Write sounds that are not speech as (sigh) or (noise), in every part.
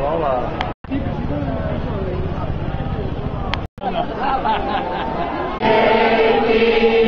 Olá, (laughs)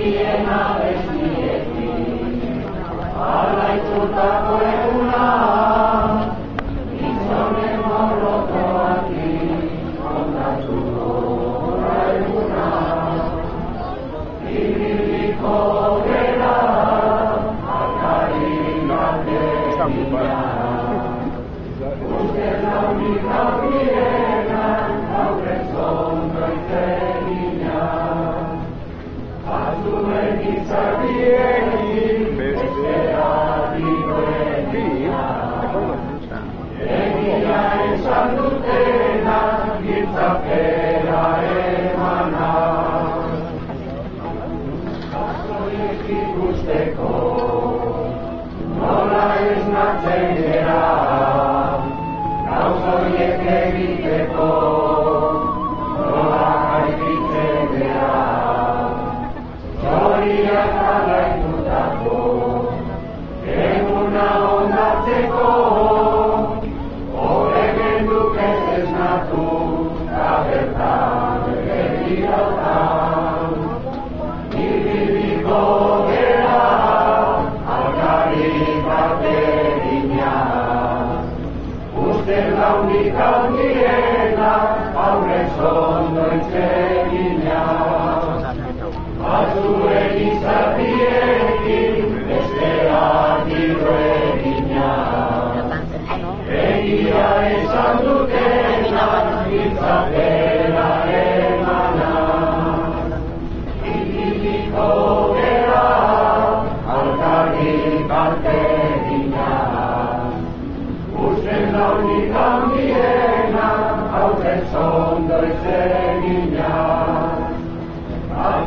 Biennale. Aunica miena, aure sono in cielo. nou niet aan Diana, altijd zonder zegenia. A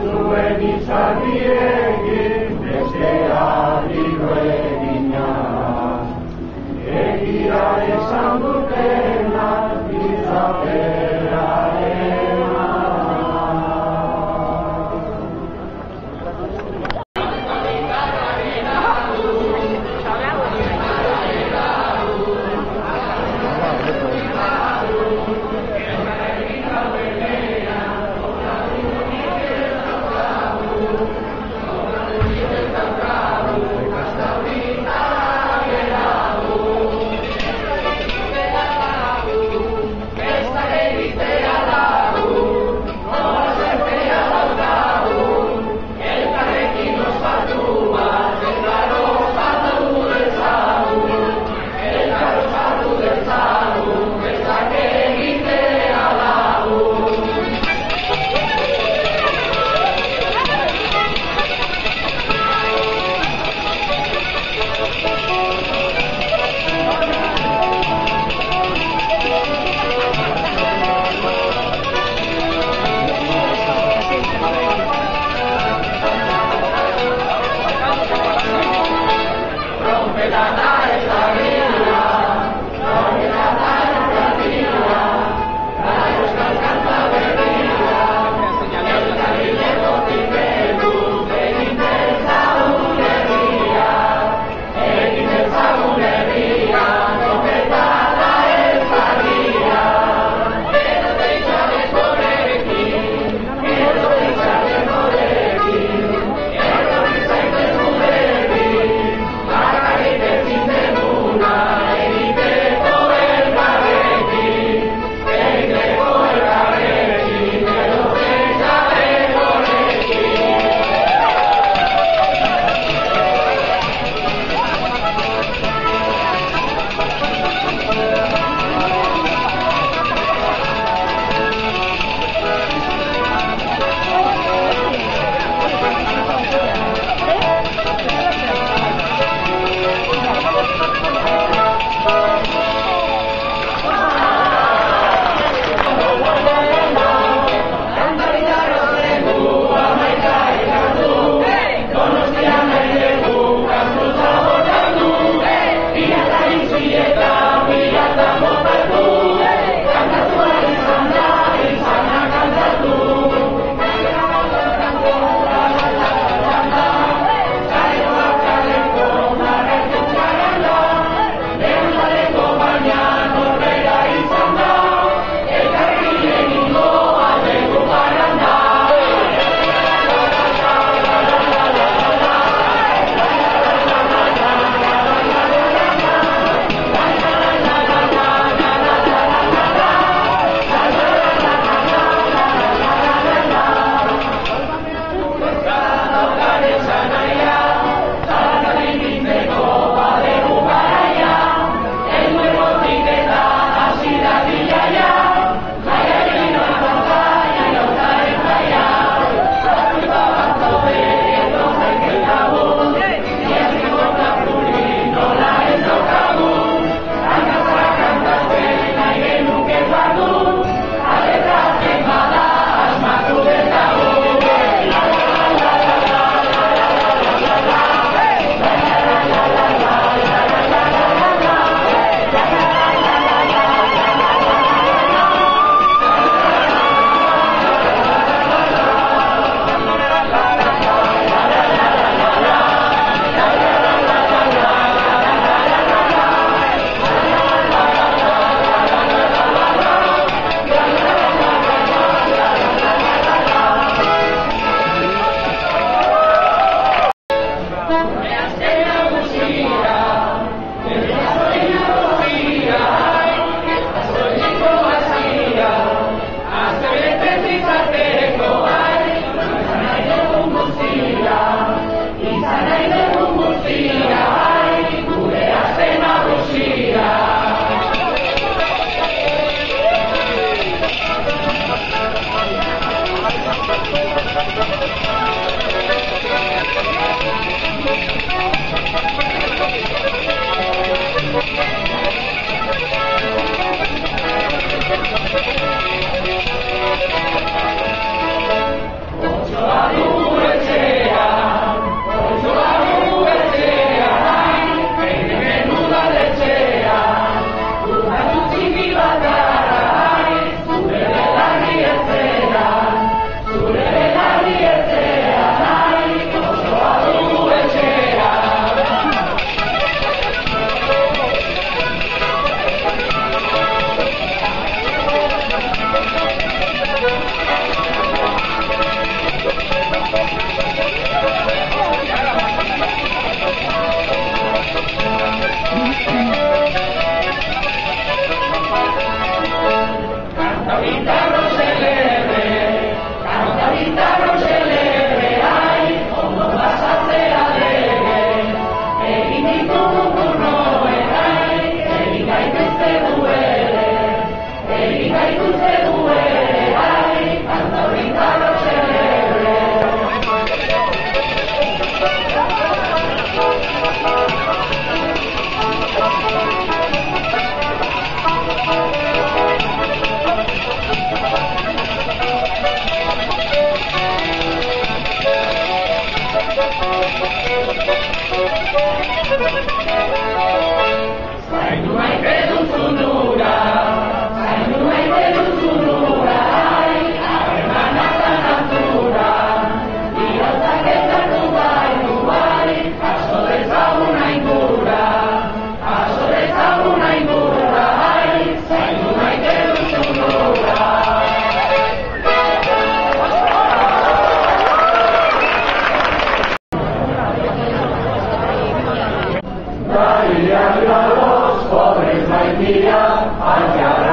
Ayuda a los pobres, no día,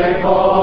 Lord.